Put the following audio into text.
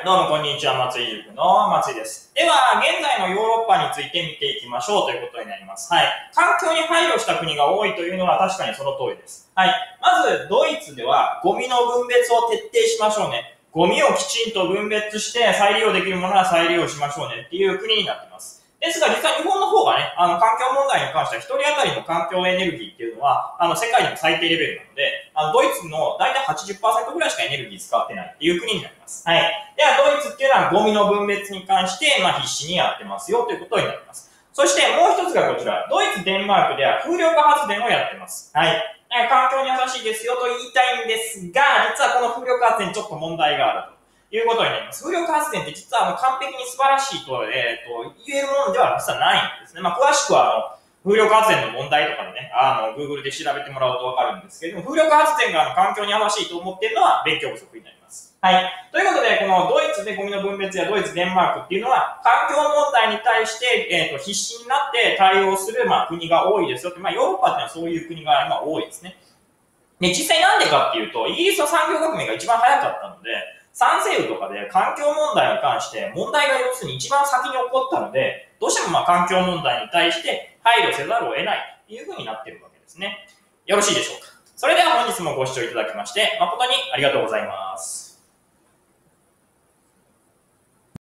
い、どうもこんにちは、松井塾の松井です。では、現在のヨーロッパについて見ていきましょうということになります。はい。環境に配慮した国が多いというのは確かにその通りです。はい。まず、ドイツでは、ゴミの分別を徹底しましょうね。ゴミをきちんと分別して再利用できるものは再利用しましょうねっていう国になっています。ですが、実は日本の方、あの、環境問題に関しては、一人当たりの環境エネルギーっていうのは、あの、世界でも最低レベルなので、あの、ドイツの大体80%ぐらいしかエネルギー使ってないっていう国になります。はい。では、ドイツっていうのはゴミの分別に関して、まあ、必死にやってますよということになります。そして、もう一つがこちら。ドイツ、デンマークでは風力発電をやってます。はい。え環境に優しいですよと言いたいんですが、実はこの風力発電ちょっと問題があると。いうことになります。風力発電って実はあの完璧に素晴らしいと,、えー、と言えるものでは実はないんですね。まあ、詳しくはあの風力発電の問題とかでね、あの、Google で調べてもらうとわかるんですけども、風力発電があの環境に優しいと思っているのは勉強不足になります。はい。ということで、このドイツでゴミの分別やドイツ、デンマークっていうのは、環境問題に対して、えー、と必死になって対応する、まあ、国が多いですよって、まあ、ヨーロッパっていうのはそういう国が今多いですね。で、実際なんでかっていうと、イギリスの産業革命が一番早かったので、産政府とかで環境問題に関して問題が要するに一番先に起こったので、どうしてもまあ環境問題に対して配慮せざるを得ないというふうになっているわけですね。よろしいでしょうか。それでは本日もご視聴いただきまして誠にありがとうございます。